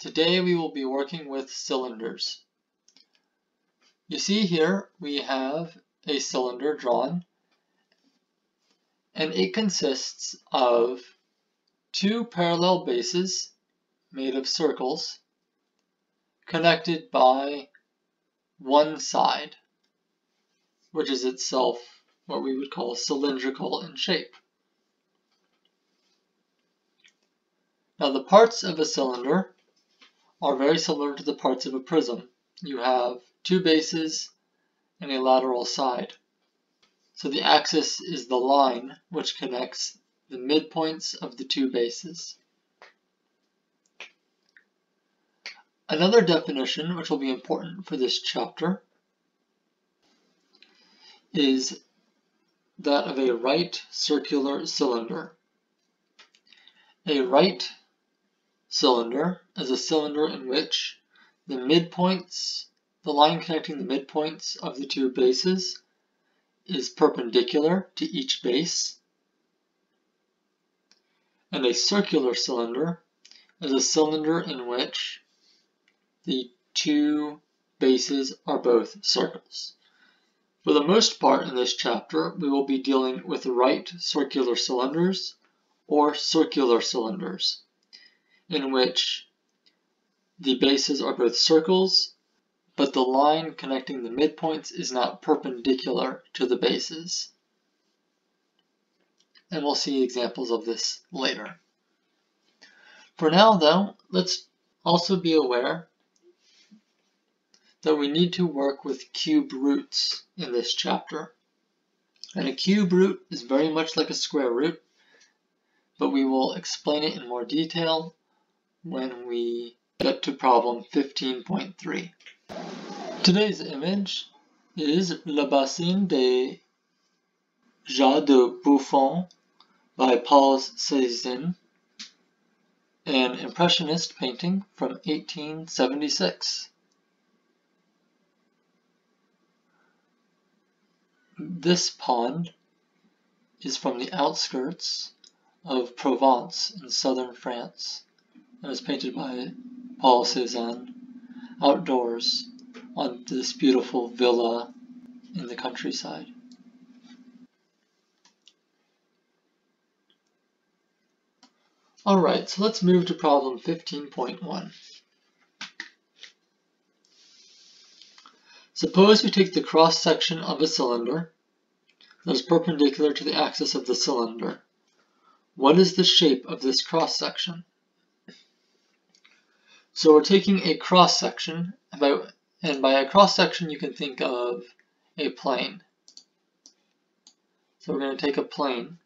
Today we will be working with cylinders. You see here we have a cylinder drawn and it consists of two parallel bases made of circles connected by one side, which is itself what we would call cylindrical in shape. Now the parts of a cylinder are very similar to the parts of a prism. You have two bases and a lateral side. So the axis is the line which connects the midpoints of the two bases. Another definition, which will be important for this chapter, is that of a right circular cylinder. A right cylinder is a cylinder in which the midpoints, the line connecting the midpoints of the two bases is perpendicular to each base. And a circular cylinder is a cylinder in which the two bases are both circles. For the most part in this chapter, we will be dealing with right circular cylinders or circular cylinders in which the bases are both circles, but the line connecting the midpoints is not perpendicular to the bases. And we'll see examples of this later. For now, though, let's also be aware that we need to work with cube roots in this chapter. And a cube root is very much like a square root, but we will explain it in more detail when we get to problem 15.3. Today's image is Le Bassin des Jas de Bouffan by Paul Cézanne, an Impressionist painting from 1876. This pond is from the outskirts of Provence in southern France. It was painted by Paul Cézanne outdoors on this beautiful villa in the countryside. Alright, so let's move to problem 15.1. Suppose we take the cross-section of a cylinder that is perpendicular to the axis of the cylinder. What is the shape of this cross-section? So we're taking a cross-section, about, and by a cross-section you can think of a plane. So we're going to take a plane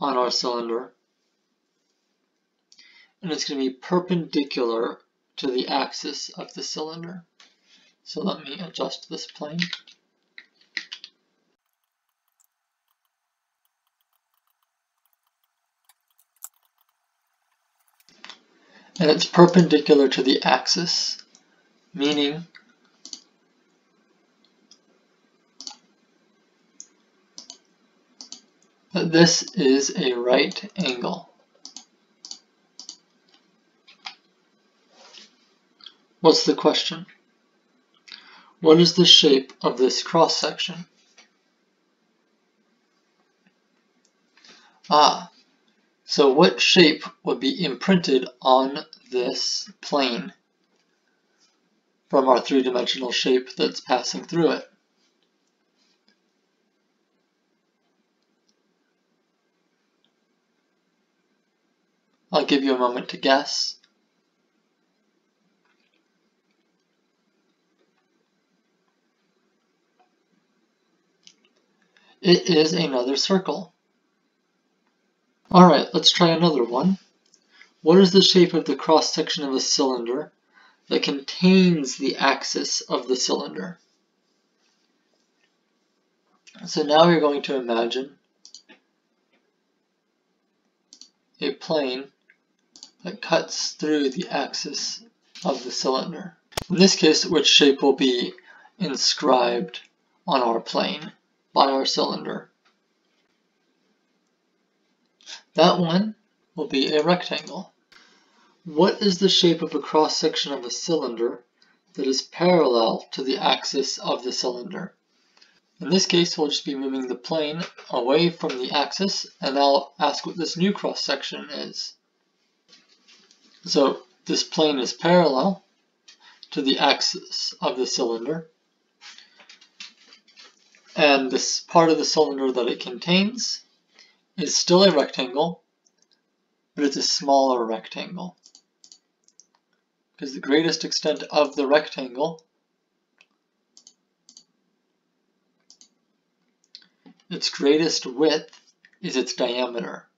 on our cylinder, and it's going to be perpendicular to the axis of the cylinder. So let me adjust this plane. And it's perpendicular to the axis, meaning that this is a right angle. What's the question? What is the shape of this cross section? Ah, so what shape would be imprinted on this plane from our three-dimensional shape that's passing through it? I'll give you a moment to guess. It is another circle. Alright, let's try another one. What is the shape of the cross-section of a cylinder that contains the axis of the cylinder? So now we're going to imagine a plane that cuts through the axis of the cylinder. In this case, which shape will be inscribed on our plane by our cylinder? That one will be a rectangle. What is the shape of a cross-section of a cylinder that is parallel to the axis of the cylinder? In this case, we'll just be moving the plane away from the axis, and I'll ask what this new cross-section is. So this plane is parallel to the axis of the cylinder, and this part of the cylinder that it contains is still a rectangle, but it's a smaller rectangle because the greatest extent of the rectangle its greatest width is its diameter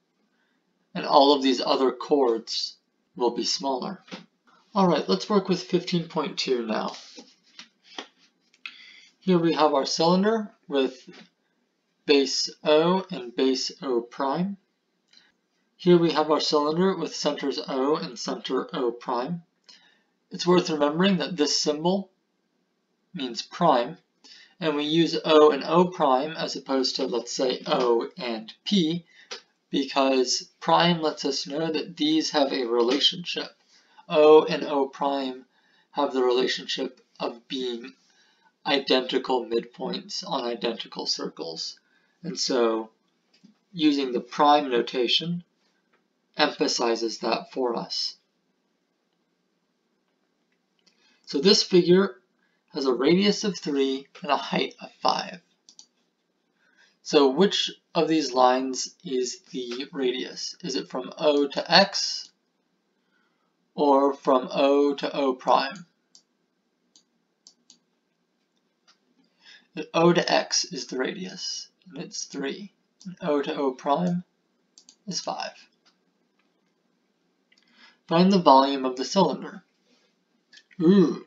and all of these other chords will be smaller. Alright, let's work with 15.2 now. Here we have our cylinder with base O and base O prime. Here we have our cylinder with centers O and center O prime. It's worth remembering that this symbol means prime, and we use O and O prime as opposed to, let's say, O and P, because prime lets us know that these have a relationship. O and O prime have the relationship of being identical midpoints on identical circles. And so using the prime notation emphasizes that for us. So this figure has a radius of 3 and a height of 5. So which of these lines is the radius? Is it from O to X or from O to O prime? O to X is the radius, and it's 3. And O to O prime is 5. Find the volume of the cylinder. Ooh.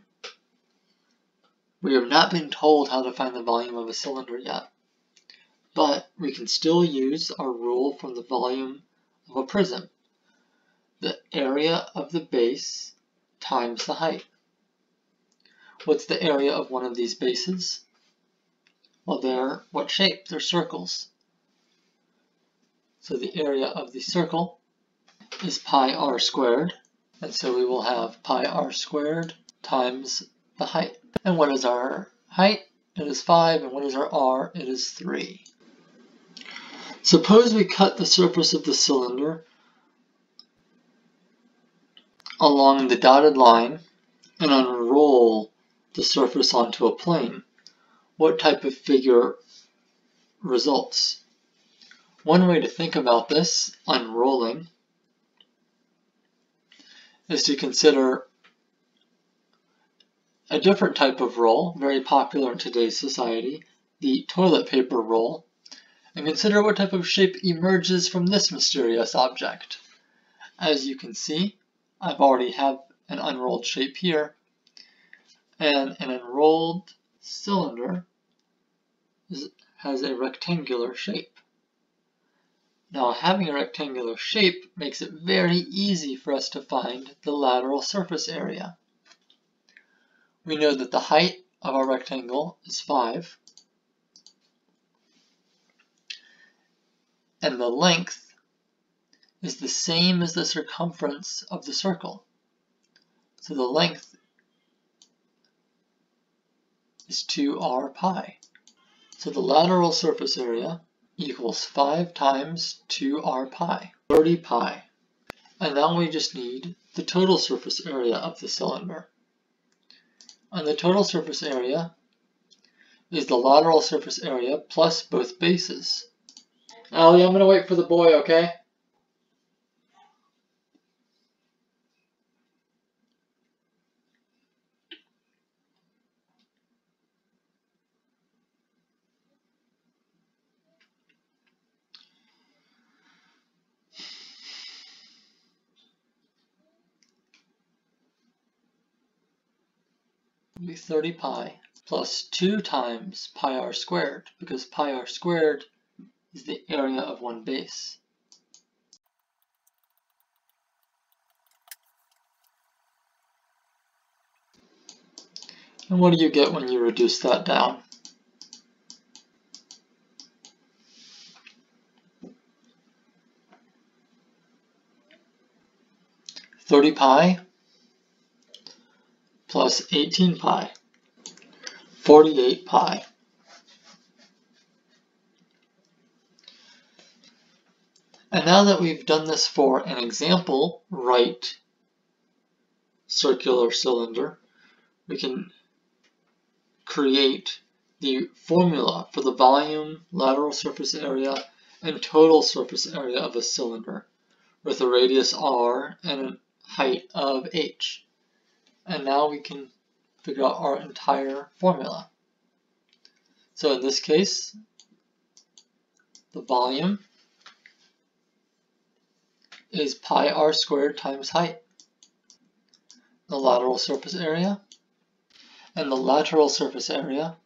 We have not been told how to find the volume of a cylinder yet, but we can still use our rule from the volume of a prism. The area of the base times the height. What's the area of one of these bases? Well, they're what shape? They're circles. So the area of the circle is pi r squared, and so we will have pi r squared times the height. And what is our height? It is 5, and what is our r? It is 3. Suppose we cut the surface of the cylinder along the dotted line and unroll the surface onto a plane. What type of figure results? One way to think about this, unrolling, is to consider a different type of roll, very popular in today's society, the toilet paper roll, and consider what type of shape emerges from this mysterious object. As you can see, I've already have an unrolled shape here, and an unrolled cylinder has a rectangular shape. Now having a rectangular shape makes it very easy for us to find the lateral surface area. We know that the height of our rectangle is 5, and the length is the same as the circumference of the circle. So the length is 2r pi. So the lateral surface area equals 5 times 2r pi, 30 pi. And now we just need the total surface area of the cylinder. And the total surface area is the lateral surface area plus both bases. Allie, I'm going to wait for the boy, okay? 30 pi plus 2 times pi r squared, because pi r squared is the area of one base. And what do you get when you reduce that down? 30 pi plus 18 pi, 48 pi. And now that we've done this for an example right circular cylinder, we can create the formula for the volume, lateral surface area, and total surface area of a cylinder with a radius r and a height of h. And now we can figure out our entire formula. So in this case, the volume is pi r squared times height. The lateral surface area and the lateral surface area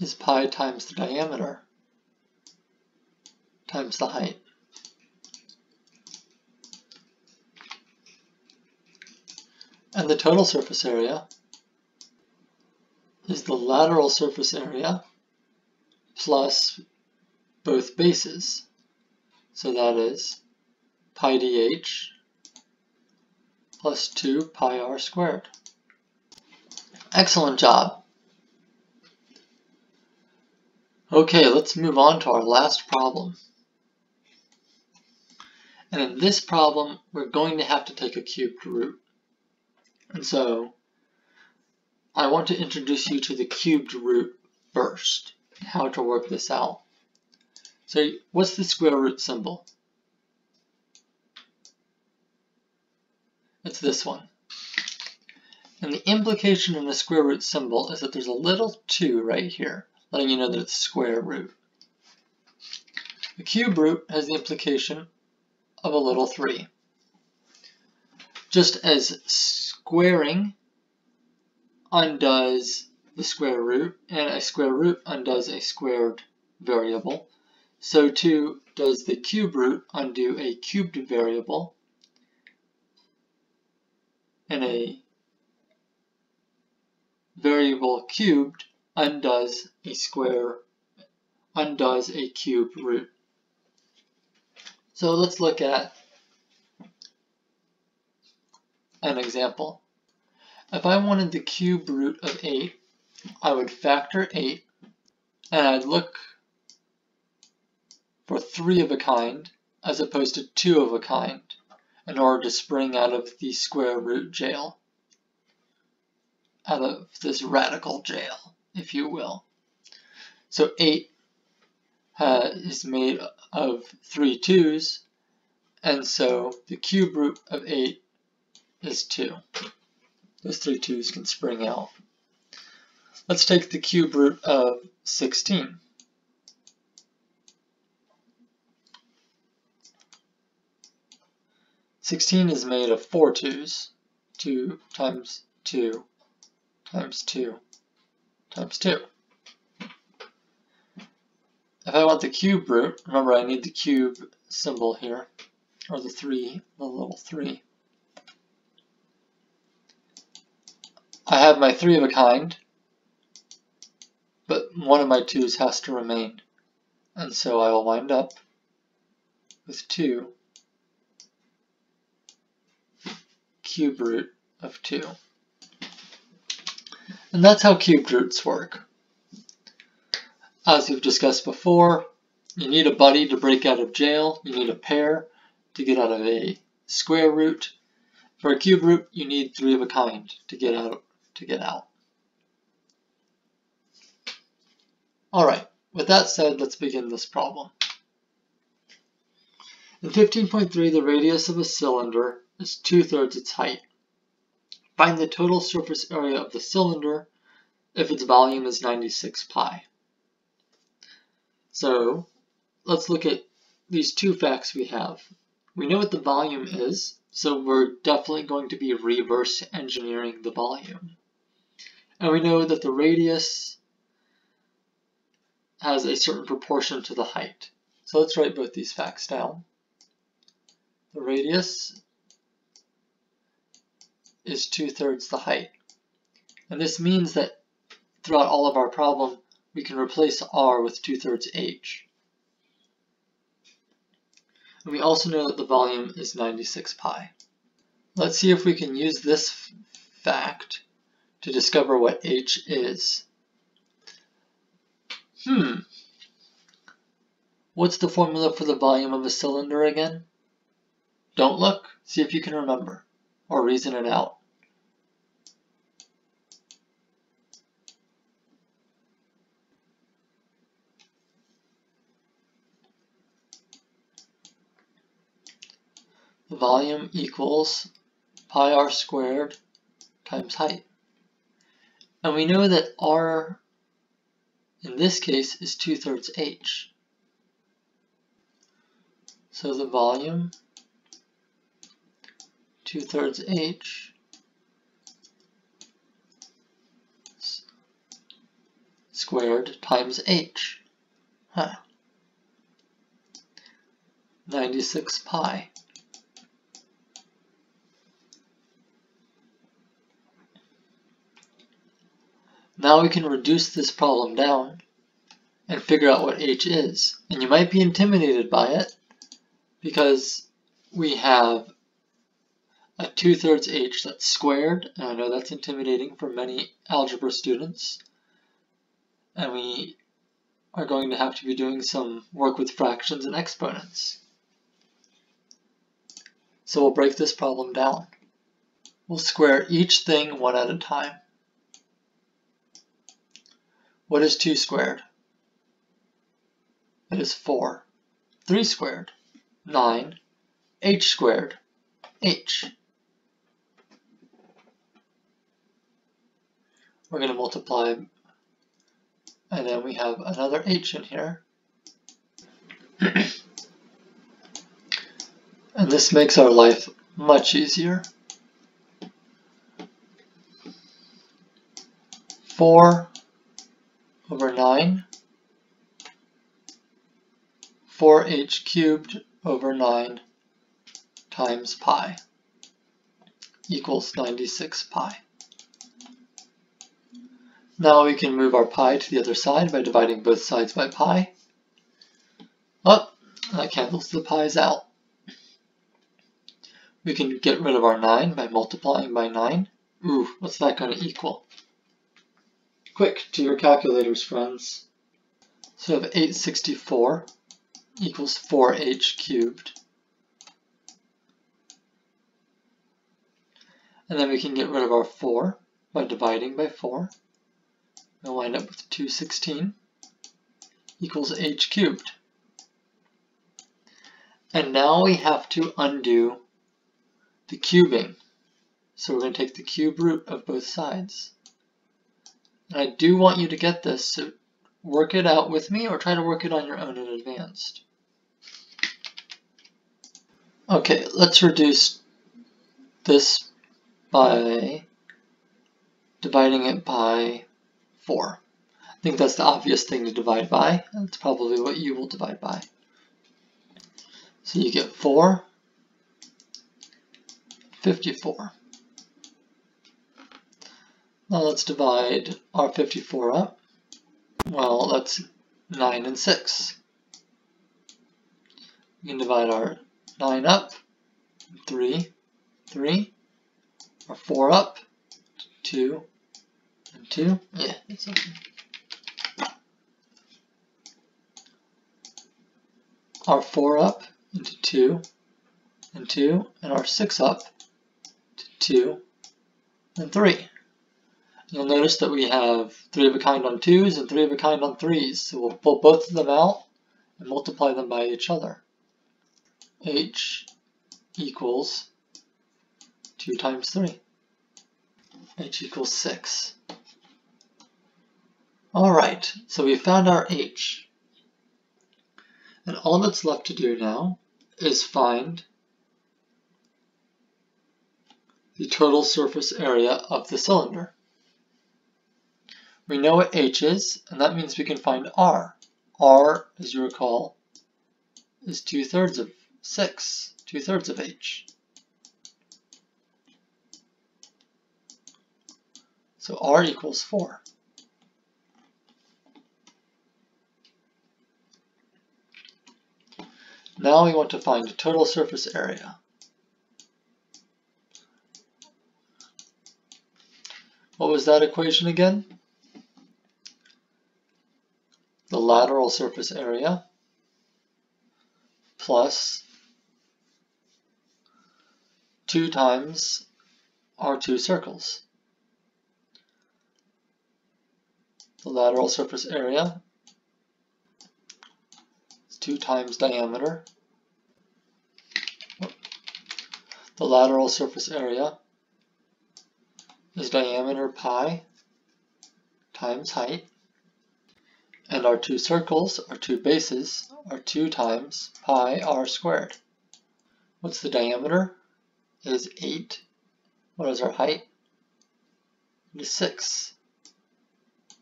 is pi times the diameter times the height. And the total surface area is the lateral surface area plus both bases. So that is pi dh plus 2 pi r squared. Excellent job. Okay, let's move on to our last problem. And in this problem, we're going to have to take a cubed root. And so, I want to introduce you to the cubed root first, how to work this out. So what's the square root symbol? It's this one. And the implication in the square root symbol is that there's a little 2 right here, letting you know that it's square root. The cube root has the implication of a little 3. Just as squaring undoes the square root, and a square root undoes a squared variable, so too does the cube root undo a cubed variable and a variable cubed undoes a square, undoes a cube root. So let's look at an example. If I wanted the cube root of 8, I would factor 8, and I'd look for three of a kind as opposed to two of a kind in order to spring out of the square root jail, out of this radical jail, if you will. So 8 uh, is made of three twos, and so the cube root of 8 is 2. Those three twos can spring out. Let's take the cube root of 16. 16 is made of four twos. 2 times 2 times 2 times 2. If I want the cube root, remember I need the cube symbol here, or the 3, the little 3. I have my 3 of a kind, but one of my 2's has to remain. And so I will wind up with 2 cube root of 2. And that's how cubed roots work. As we've discussed before, you need a buddy to break out of jail, you need a pair to get out of a square root. For a cube root, you need three of a kind to get out. To get out. Alright, with that said, let's begin this problem. In 15.3, the radius of a cylinder is two-thirds its height. Find the total surface area of the cylinder if its volume is 96 pi. So let's look at these two facts we have. We know what the volume is, so we're definitely going to be reverse engineering the volume. And we know that the radius has a certain proportion to the height. So let's write both these facts down. The radius is two-thirds the height. And this means that throughout all of our problem, we can replace r with two-thirds h. And we also know that the volume is 96 pi. Let's see if we can use this fact to discover what H is. Hmm. What's the formula for the volume of a cylinder again? Don't look, see if you can remember, or reason it out. Volume equals pi r squared times height. And we know that r in this case is 2 thirds h. So the volume 2 thirds h squared times h. Huh. 96 pi. Now we can reduce this problem down and figure out what h is. And you might be intimidated by it because we have a 2 thirds h that's squared, and I know that's intimidating for many algebra students. And we are going to have to be doing some work with fractions and exponents. So we'll break this problem down. We'll square each thing one at a time. What is 2 squared? It is 4. 3 squared? 9. h squared? h. We're going to multiply, and then we have another h in here. and this makes our life much easier. 4 over 9, 4h cubed over 9 times pi equals 96 pi. Now we can move our pi to the other side by dividing both sides by pi. Oh, that cancels the pi's out. We can get rid of our 9 by multiplying by 9. Ooh, what's that going to equal? Quick, to your calculators, friends. So we have 864 equals 4h cubed. And then we can get rid of our 4 by dividing by 4. We'll wind up with 216 equals h cubed. And now we have to undo the cubing. So we're going to take the cube root of both sides. I do want you to get this, so work it out with me or try to work it on your own in advanced. Okay, let's reduce this by dividing it by 4. I think that's the obvious thing to divide by. That's probably what you will divide by. So you get 4, 54. Now let's divide our 54 up. Well, that's 9 and 6. We can divide our 9 up, 3, 3, our 4 up, 2, and 2. Yeah, that's okay. Our 4 up into 2, and 2, and our 6 up to 2, and 3. You'll notice that we have 3 of a kind on 2s and 3 of a kind on 3s. So we'll pull both of them out and multiply them by each other. h equals 2 times 3. h equals 6. Alright, so we found our h. And all that's left to do now is find the total surface area of the cylinder. We know what h is, and that means we can find r. r, as you recall, is 2 thirds of 6, 2 thirds of h. So r equals 4. Now we want to find the total surface area. What was that equation again? The lateral surface area plus 2 times our two circles. The lateral surface area is 2 times diameter. The lateral surface area is diameter pi times height. And our two circles, our two bases, are 2 times pi r squared. What's the diameter? It is 8. What is our height? It is 6.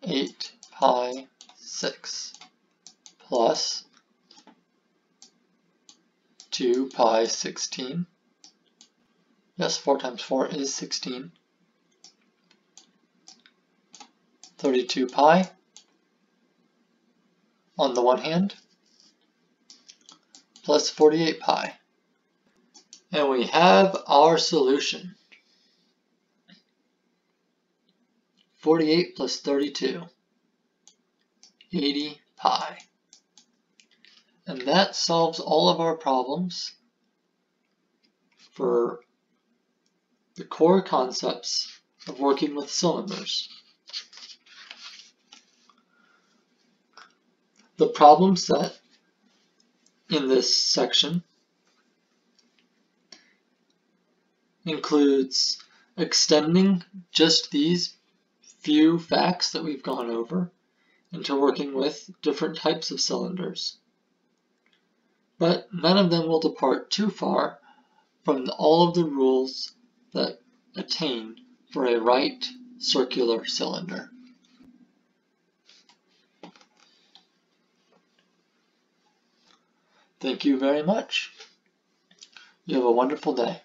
8 pi 6 plus 2 pi 16. Yes, 4 times 4 is 16. 32 pi on the one hand, plus 48 pi. And we have our solution. 48 plus 32, 80 pi. And that solves all of our problems for the core concepts of working with cylinders. The problem set in this section includes extending just these few facts that we've gone over into working with different types of cylinders. But none of them will depart too far from all of the rules that attain for a right circular cylinder. Thank you very much. You have a wonderful day.